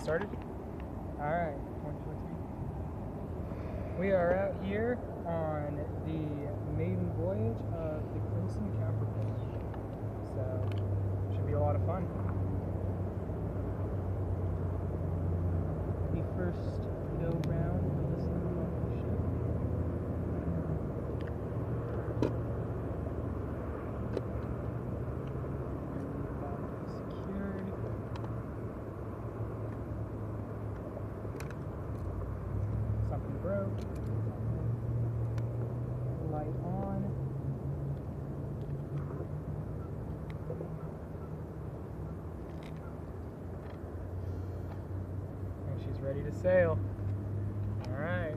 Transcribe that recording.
Started? Alright, one, two, three. We are out here on the maiden voyage of the Crimson Capricorn. So, should be a lot of fun. The first go round broke. Light on. And she's ready to sail. All right.